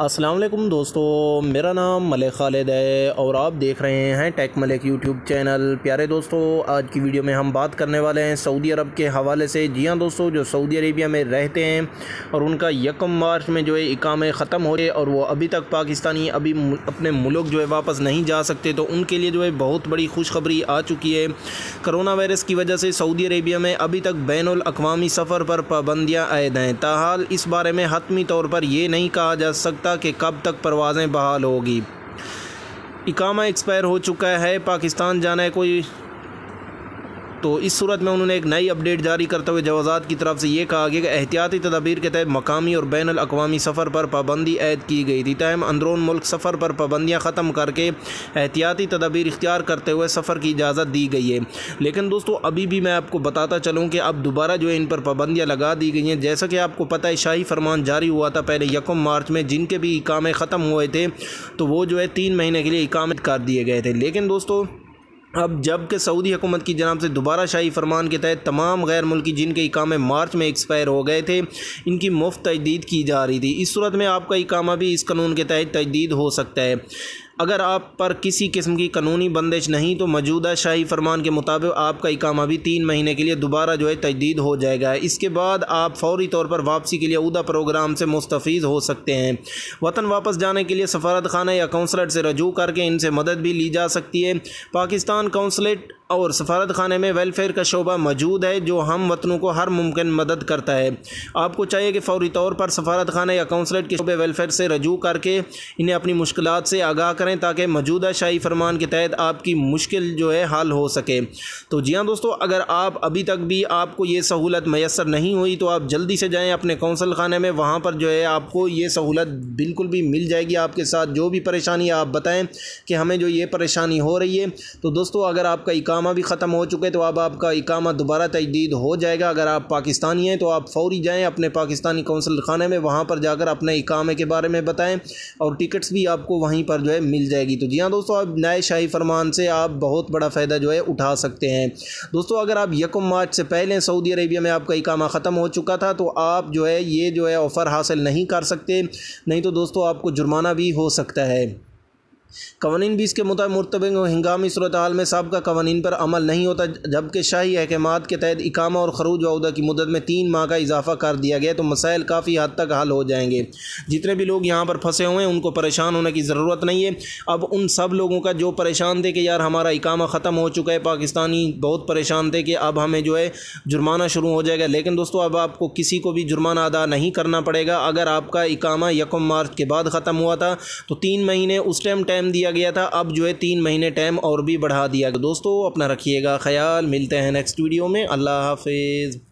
अस्सलाम वालेकुम दोस्तों, मेरा नाम मलिक खालिद है और आप देख रहे हैं टेक मलिक यूट्यूब चैनल। प्यारे दोस्तों, आज की वीडियो में हम बात करने वाले हैं सऊदी अरब के हवाले से। जी हाँ दोस्तों, जो सऊदी अरेबिया में रहते हैं और उनका यकम मार्च में जो है इकामे ख़त्म हो गए और वो अभी तक पाकिस्तानी, अभी अपने मुल्क जो है वापस नहीं जा सकते तो उनके लिए जो है बहुत बड़ी खुशखबरी आ चुकी है। करोना वायरस की वजह से सऊदी अरेबिया में अभी तक बैन अवी सफ़र पर पाबंदियाँ आयद हैं। ताहाल, इस बारे में हतमी तौर पर यह नहीं कहा जा सकता सकता कि कब तक परवाज़ें बहाल होगी। इकामा एक्सपायर हो चुका है, पाकिस्तान जाना है कोई तो इस सूरत में उन्होंने एक नई अपडेट जारी करते हुए जवाजात की तरफ़ से ये कहा गया कि एहतियाती तदाबीर के तहत मकामी और बैन अवी सफ़र पर पाबंदी ऐद की गई थी। तहम अंदरून मुल्क सफ़र पर पाबंदियाँ ख़त्म करके एहतियाती तदाबीर इख्तियार करते हुए सफ़र की इजाज़त दी गई है। लेकिन दोस्तों, अभी भी मैं आपको बताता चलूँ कि अब दोबारा जो है इन पर पाबंदियाँ लगा दी गई हैं। जैसा कि आपको पता है, शाही फरमान जारी हुआ था पहले यकम मार्च में, जिनके भी इकामे ख़त्म हुए थे तो वो जो है तीन महीने के लिए इकामत कर दिए गए थे। लेकिन दोस्तों अब जबकि सऊदी हुकूमत की जनाब से दोबारा शाही फरमान के तहत तमाम गैर मुल्की जिनके इकामे मार्च में एक्सपायर हो गए थे, इनकी मुफ़्त तजदीद की जा रही थी। इस सूरत में आपका इकामा भी इस कानून के तहत तजदीद हो सकता है। अगर आप पर किसी किस्म की कानूनी बंदिश नहीं तो मौजूदा शाही फरमान के मुताबिक आपका इकामा भी तीन महीने के लिए दोबारा जो है तजदीद हो जाएगा। इसके बाद आप फौरी तौर पर वापसी के लिए उदा प्रोग्राम से मुस्तफ़ हो सकते हैं। वतन वापस जाने के लिए सफारत खाना या कौंसलेट से रजू करके इनसे मदद भी ली जा सकती है। पाकिस्तान कौंसलेट और सफारत खाने में वेलफेयर का शोबा मौजूद है, जो हम वतनों को हर मुमकिन मदद करता है। आपको चाहिए कि फौरी तौर पर सफारत खाना या कौंसलेट के शोबे वेलफेयर से रजू करके इन्हें अपनी मुश्किल से आगाह करें। ताकि मौजूदा शाही फरमान के तहत आपकी मुश्किल जो है हल हो सके। तो जी हाँ दोस्तों, अगर आप अभी तक भी आपको ये सहूलत मैसर नहीं हुई तो आप जल्दी से जाएँ अपने कौंसल खाने में। वहाँ पर जो है आपको ये सहूलत बिल्कुल भी मिल जाएगी आपके साथ। जो भी परेशानी आप बताएँ कि हमें जो ये परेशानी हो रही है। तो दोस्तों, अगर आपका इकामा भी ख़त्म हो चुके तो अब आपका इकामा दोबारा तजदीद हो जाएगा। अगर आप पाकिस्तानी हैं तो आप फौरी जाएँ अपने पाकिस्तानी कौंसल खाने में। वहाँ पर जाकर अपने इकामे के बारे में बताएँ और टिकट्स भी आपको वहीं पर जो है मिल जाएगी। तो जी हाँ दोस्तों, आप नए शाही फरमान से आप बहुत बड़ा फ़ायदा जो है उठा सकते हैं। दोस्तों, अगर आप यकम मार्च से पहले सऊदी अरेबिया में आपका इकामा ख़त्म हो चुका था तो आप जो है, ये जो है ऑफ़र हासिल नहीं कर सकते। नहीं तो दोस्तों, आपको जुर्माना भी हो सकता है। कवानीन भी इसके मुताबिक मुरतब हंगामी सूरत हाल में सबका कवानीन पर अमल नहीं होता, जबकि शाही अहकाम के तहत इकामा और खरूज वहदा की मदद में तीन माह का इजाफा कर दिया गया तो मसाइल काफ़ी हद तक हल हो जाएँगे। जितने भी लोग यहाँ पर फंसे हुए हैं, उनको परेशान होने की ज़रूरत नहीं है। अब उन सब लोगों का जो परेशान थे कि यार हमारा इकामा ख़त्म हो चुका है, पाकिस्तानी बहुत परेशान थे कि अब हमें जो है जुर्माना शुरू हो जाएगा। लेकिन दोस्तों, अब आपको किसी को भी जुर्माना अदा नहीं करना पड़ेगा। अगर आपका इकामा यकम मार्च के बाद ख़त्म हुआ था तो तीन महीने उस टाइम टाइम टाइम दिया गया था, अब जो है तीन महीने टाइम और भी बढ़ा दिया दोस्तों, अपना रखिएगा ख्याल, मिलते हैं नेक्स्ट वीडियो में। अल्लाह हाफिज़।